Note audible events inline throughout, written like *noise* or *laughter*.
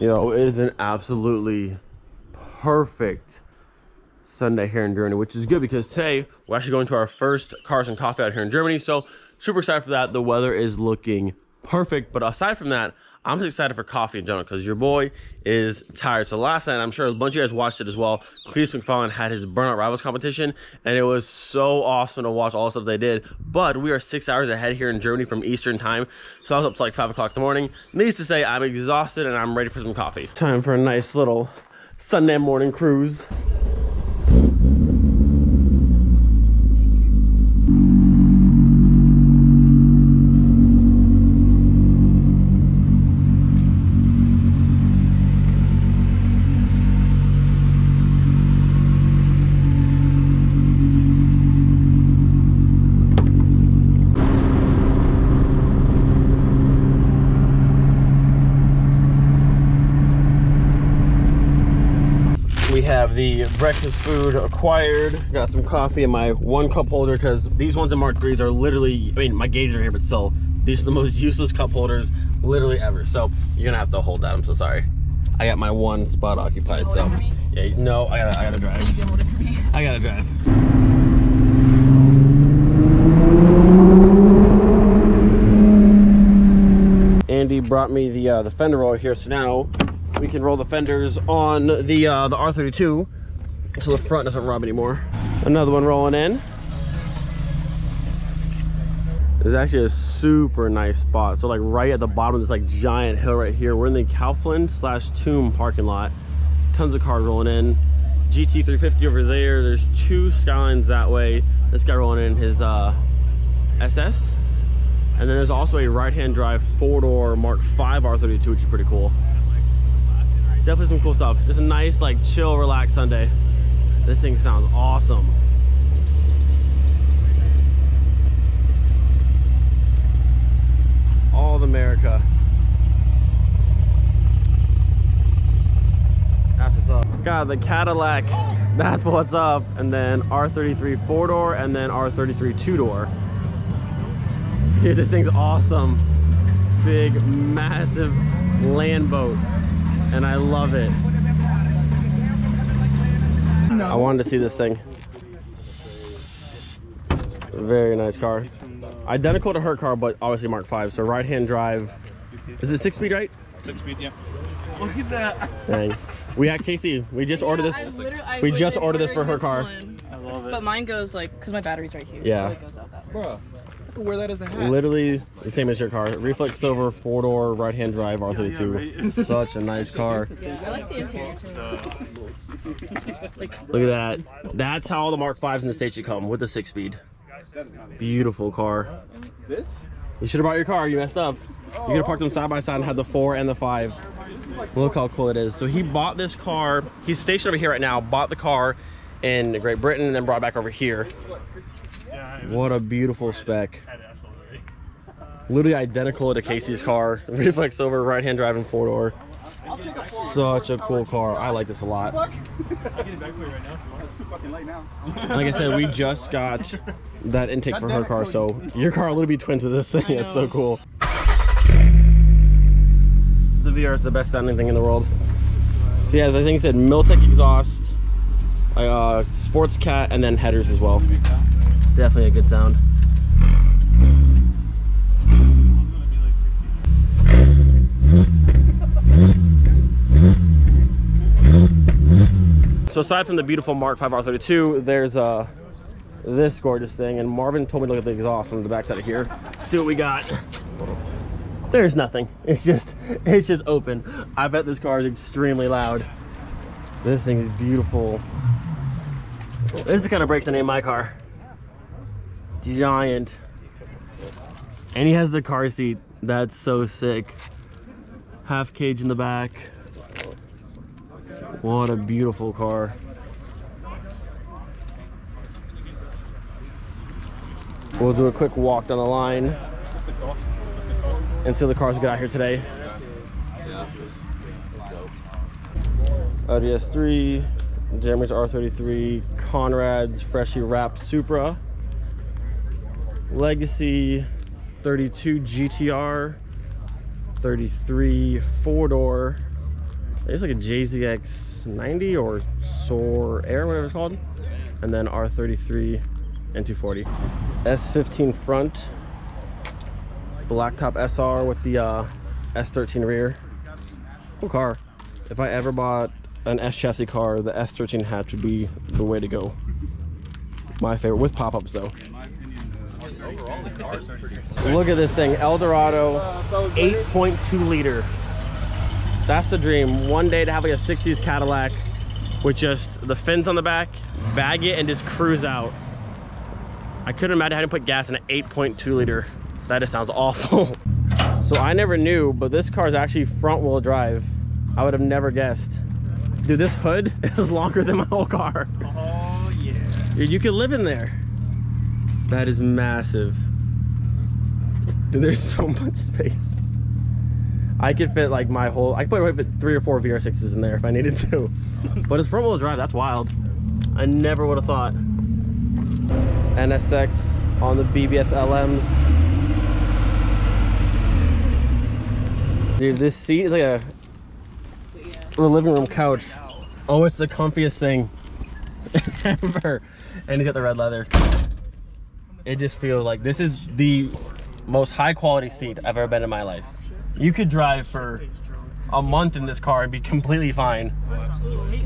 You know, it is an absolutely perfect Sunday here in Germany, which is good because today we're actually going to our first Cars and Coffee out here in Germany. So super excited for that. The weather is looking perfect. But aside from that, I'm just excited for coffee in general because your boy is tired. So last night, I'm sure a bunch of you guys watched it as well. Cleetus McFarland had his Burnout Rivals competition, and it was so awesome to watch all the stuff they did. But we are six hours ahead here in Germany from Eastern time, so I was up to like five o'clock in the morning. Needs to say, I'm exhausted and I'm ready for some coffee. Time for a nice little Sunday morning cruise. Have the breakfast food acquired. Got some coffee in my one cup holder because these ones in mark 3s are literally i mean my gauges are here but still these are the most *laughs* useless cup holders literally ever. So you're gonna have to hold that i'm so sorry. I got my one spot occupied so. Yeah no i gotta i gotta drive. you can hold it for me. i gotta drive. Andy brought me the uh, the fender roller here, so now we can roll the fenders on the uh, the R32, so the front doesn't rub anymore. Another one rolling in. Is actually a super nice spot. So like right at the bottom of this like giant hill right here, we're in the Kaufland slash Toom parking lot. Tons of cars rolling in. GT350 over there. There's two Skylines that way. This guy rolling in his uh, SS. And then there's also a right-hand drive four-door Mark V R32, which is pretty cool. Definitely some cool stuff. Just a nice, like, chill, relaxed Sunday. This thing sounds awesome. All of America. That's what's up. God, the Cadillac, that's what's up. And then R33 four-door, and then R33 two-door. Dude, this thing's awesome. Big, massive land boat. And I love it. I wanted to see this thing. Very nice car. Identical to her car, but obviously Mark 5. So right hand drive. Is it six speed, right? Six speed, yeah. Look at that. Dang. We had Casey. We just ordered this. We just ordered this for her car. one, I love it. But mine goes like, cause my battery's right here. Yeah. So it goes out that way. Bro, I could wear that as a hat. Literally the same as your car. Reflex silver, four door, right hand drive, R32. Such a nice car. Yeah, I like the interior too. Look at that. That's how all the Mark 5s in the States should come with the six speed. Beautiful car. This? You should have brought your car. You messed up. You could have parked them side by side and had the four and the five. Look how cool it is. So he bought this car. He's stationed over here right now. Bought the car in Great Britain and then brought it back over here. What a beautiful spec. *laughs* Literally identical to Casey's car. *laughs* Reflex silver, right hand driving four door. Such a cool car. I like this a lot. It's too fucking late now. Like I said, we just got that intake for her car, so your car will be twins with this thing. It's so cool. The VR is the best sounding thing in the world. So yeah, as I think it said Milltek exhaust, uh, Sports Cat, and then headers as well. Definitely a good sound. So aside from the beautiful Mark 5 R32, there's uh, this gorgeous thing, and Marvin told me to look at the exhaust on the backside of here. See what we got. There's nothing. It's just, it's just open. I bet this car is extremely loud. This thing is beautiful. This is the kind of brakes I name my car. Giant. And he has the car seat. That's so sick. Half cage in the back. What a beautiful car. We'll do a quick walk down the line and see the cars we got out here today. Audi S3, Jeremy's R33, Conrad's freshly wrapped Supra, Legacy 32 GTR, 33 four door, It's like a JZX 90 or Soarer, whatever it's called. And then R33 and 240. S15 front. Blacktop SR with the uh, S13 rear. Cool car. If I ever bought an S chassis car, the S13 hatch would be the way to go. My favorite, with pop-ups though. Look at this thing, Eldorado 8.2 liter. That's the dream. One day to have like a 60s Cadillac with just the fins on the back, bag it and just cruise out. I couldn't imagine having to put gas in an 8.2 liter. That just sounds awful. *laughs* So I never knew, but this car is actually front wheel drive. I would have never guessed. Dude, this hood *laughs* is longer than my whole car. Oh, yeah. Dude, you could live in there. That is massive. Dude, there's so *laughs* much space. I could fit like my whole, I could probably fit three or four VR6s in there if I needed to. *laughs* But it's front wheel drive, that's wild. I never would have thought. NSX on the BBS LMs. Dude, this seat is like a, a living room couch. Oh, it's the comfiest thing *laughs* ever. And he's got the red leather. It just feels like this is the most high quality seat I've ever been in my life. You could drive for a month in this car and be completely fine.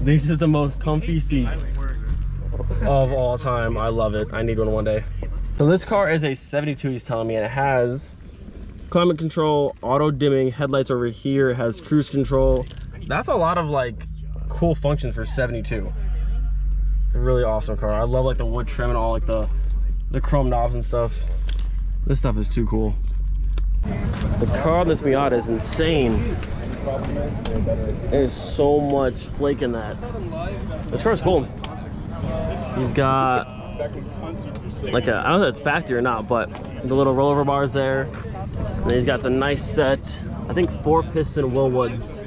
This is the most comfy seats of all time. I love it. I need one one day. So this car is a 72, he's telling me, and it has climate control, auto dimming, headlights over here, it has cruise control. That's a lot of like cool functions for 72. A really awesome car. I love like the wood trim and all like the the chrome knobs and stuff. This stuff is too cool. The car on this Miata is insane. There's so much flake in that. This car is cool. He's got like a, I don't know if it's factory or not, but the little rollover bars there. And then he's got some nice set, I think four piston Wilwoods.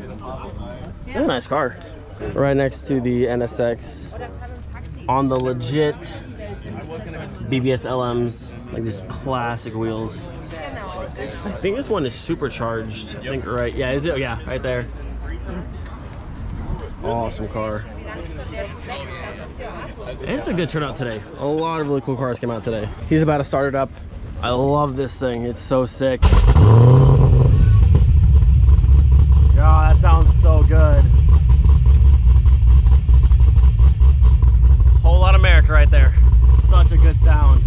It's a nice car. Right next to the NSX on the legit BBS LMs, like these classic wheels. I think this one is supercharged. I think right. Yeah, is it? Yeah, right there. Awesome car. It's a good turnout today. A lot of really cool cars came out today. He's about to start it up. I love this thing. It's so sick. Oh, that sounds so good. Whole lot of America right there. Such a good sound.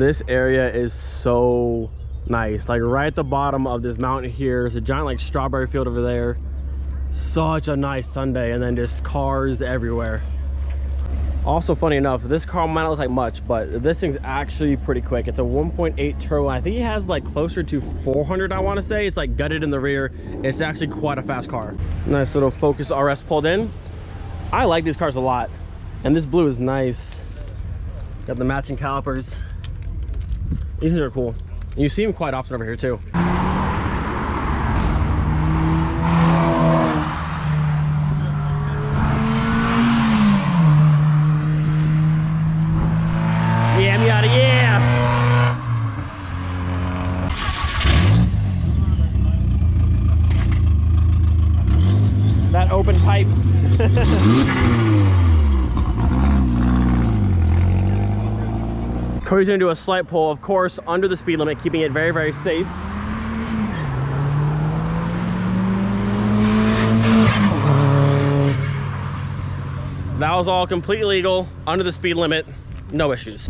This area is so nice. Like right at the bottom of this mountain here is a giant like strawberry field over there. Such a nice Sunday and then just cars everywhere. Also funny enough, this car might not look like much, but this thing's actually pretty quick. It's a 1.8 turbo. I think it has like closer to 400, I wanna say. It's like gutted in the rear. It's actually quite a fast car. Nice little Focus RS pulled in. I like these cars a lot. And this blue is nice. Got the matching calipers. These are cool. You see them quite often over here too. Yeah, Miata, yeah! That open pipe. Cody's gonna do a slight pull, of course, under the speed limit, keeping it very, very safe. That was all completely legal, under the speed limit, no issues.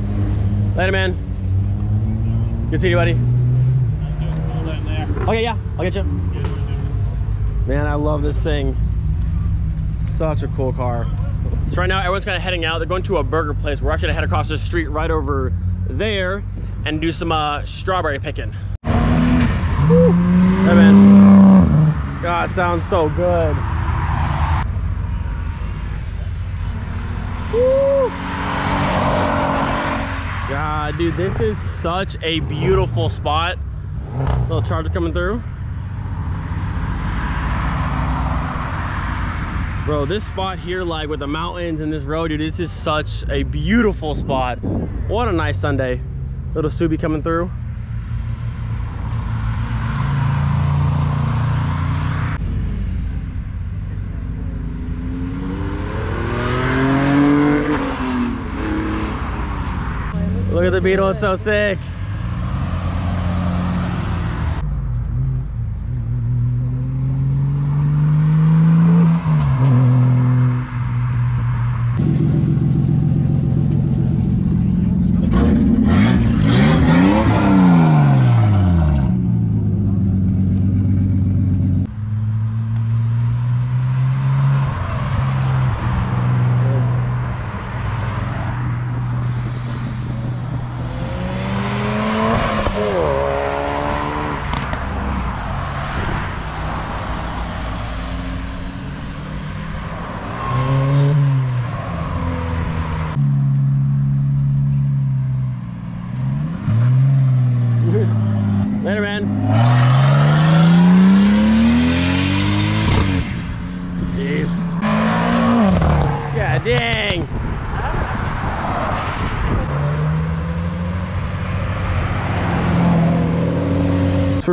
Later, man. Good to see you, buddy. Okay, yeah, I'll get you. Man, I love this thing. Such a cool car. So right now, everyone's kind of heading out. They're going to a burger place. We're actually gonna head across the street right over there and do some uh, strawberry picking. Yeah, man. God, sounds so good. Woo. God, dude, this is such a beautiful spot. Little charger coming through. Bro, this spot here, like with the mountains and this road, dude, this is such a beautiful spot. What a nice Sunday. Little Subi coming through. Look at the beetle, it's so sick.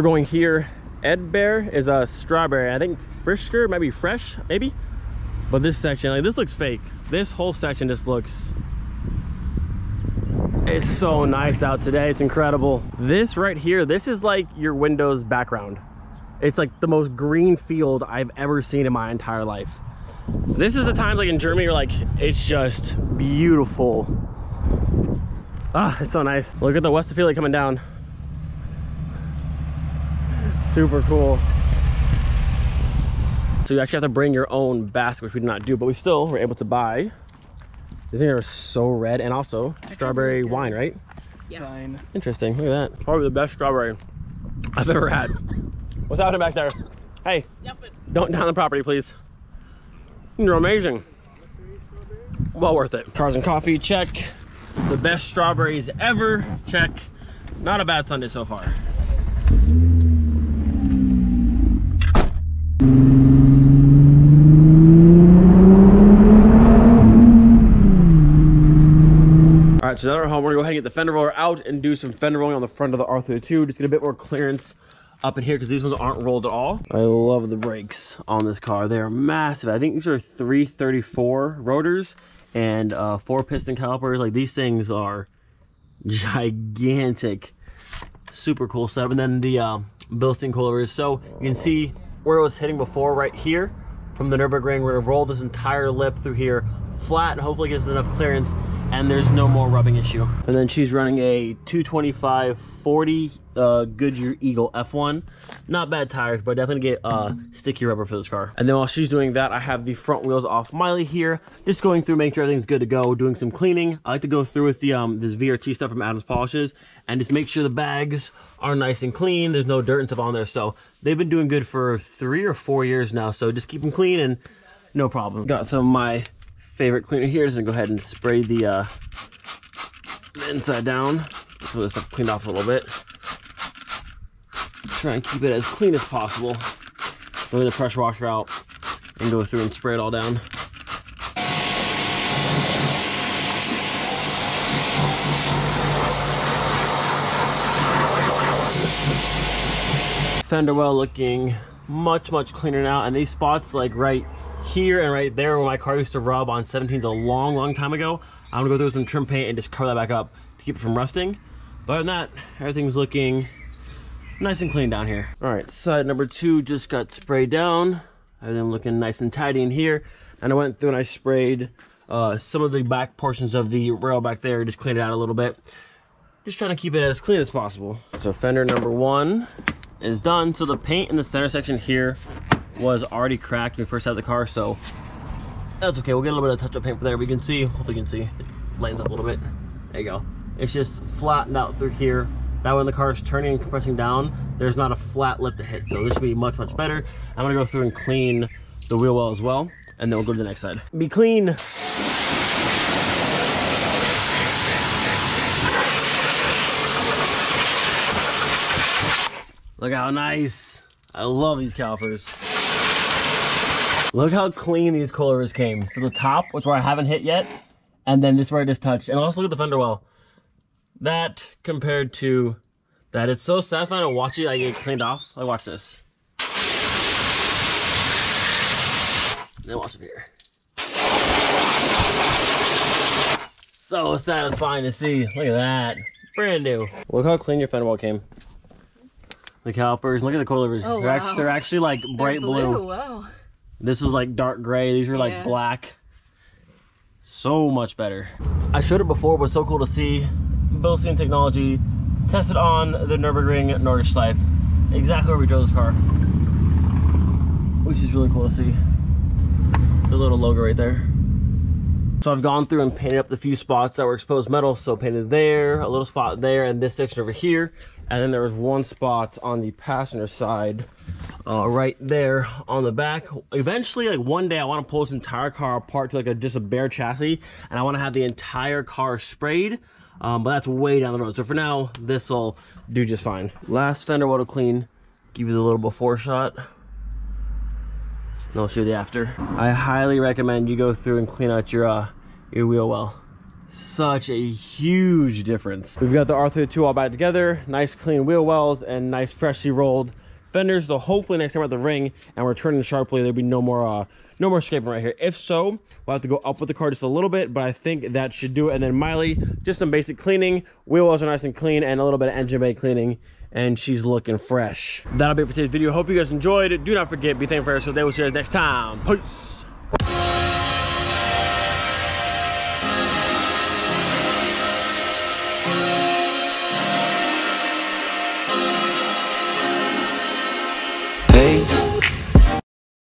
Going here. Ed Bear is a strawberry. I think Frisker, maybe fresh, maybe. But this section, like this looks fake. This whole section just looks it's so nice out today. It's incredible. This right here, this is like your Windows background. It's like the most green field I've ever seen in my entire life. This is the times like in Germany, you're like, it's just beautiful. Ah, it's so nice. Look at the Westfalia coming down. Super cool. So you actually have to bring your own basket, which we did not do, but we still were able to buy these things are so red and also strawberry wine, right? Yeah. Fine. Interesting. Look at that. Probably the best strawberry I've ever had. What's happening back there? Hey, Nothing. don't down the property, please. You're amazing. Well worth it. Cars and coffee, check. The best strawberries ever, check. Not a bad Sunday so far. Right, so now we're home. We're gonna go ahead and get the fender roller out and do some fender rolling on the front of the R32. Just get a bit more clearance up in here because these ones aren't rolled at all. I love the brakes on this car. They are massive. I think these are 334 rotors and uh, four piston calipers. Like these things are gigantic. Super cool setup. And then the uh, Bilstein coilovers. So you can see where it was hitting before right here from the Nürburgring. We're gonna roll this entire lip through here flat and hopefully gives us enough clearance and there's no more rubbing issue. And then she's running a 225 40 uh, Goodyear Eagle F1. Not bad tires, but definitely get uh, sticky rubber for this car. And then while she's doing that, I have the front wheels off Miley here, just going through, making sure everything's good to go, doing some cleaning. I like to go through with the um, this VRT stuff from Adams Polishes and just make sure the bags are nice and clean. There's no dirt and stuff on there. So they've been doing good for three or four years now. So just keep them clean and no problem. Got some of my favorite cleaner here. Just gonna go ahead and spray the, uh, the inside down. So this stuff cleaned off a little bit. Try and keep it as clean as possible. Bring the pressure washer out and go through and spray it all down. Fender well looking much, much cleaner now. And these spots like right here and right there where my car used to rub on 17s a long, long time ago. I'm gonna go through some trim paint and just cover that back up to keep it from rusting. But other than that, everything's looking nice and clean down here. All right, side number two just got sprayed down. Everything looking nice and tidy in here. And I went through and I sprayed uh, some of the back portions of the rail back there, just cleaned it out a little bit. Just trying to keep it as clean as possible. So fender number one is done. So the paint in the center section here was already cracked when we first had the car, so that's okay. We'll get a little bit of touch-up paint from there. We can see, hopefully you can see, it lightens up a little bit. There you go. It's just flattened out through here. That way when the car is turning and compressing down, there's not a flat lip to hit. So this should be much, much better. I'm gonna go through and clean the wheel well as well, and then we'll go to the next side. Be clean. Look how nice. I love these calipers. Look how clean these coilovers came. So the top, which where I haven't hit yet, and then this where I just touched. And also look at the fender well. That compared to that, it's so satisfying to watch it like get cleaned off. Like watch this. Then watch it here. So satisfying to see. Look at that. Brand new. Look how clean your fender well came. The calipers, look at the coilovers. Oh, they're, wow. actually, they're actually like They're bright blue. Wow. This was like dark gray. These are like Yeah. black. So much better. I showed it before, but so cool to see. Bilstein technology tested on the Nürburgring Nordschleife. Exactly where we drove this car. Which is really cool to see. The little logo right there. So I've gone through and painted up the few spots that were exposed metal. So painted there, a little spot there, and this section over here. And then there was one spot on the passenger side uh, right there on the back. Eventually, like one day, I want to pull this entire car apart to like a just a bare chassis, and I want to have the entire car sprayed. Um, but that's way down the road. So for now, this will do just fine. Last fender to clean. Give you the little before shot. And I'll show you the after. I highly recommend you go through and clean out your uh, your wheel well. Such a huge difference. We've got the R32 all back together, nice clean wheel wells, and nice freshly rolled fenders. So hopefully next time we're at the ring and we're turning sharply, there'll be no more uh, no more scraping right here. If so, we'll have to go up with the car just a little bit, but I think that should do it. And then Miley, just some basic cleaning. Wheel wells are nice and clean, and a little bit of engine bay cleaning and she's looking fresh. That'll be it for today's video. Hope you guys enjoyed it. Do not forget, be thankful for us. So they will see you next time. Peace.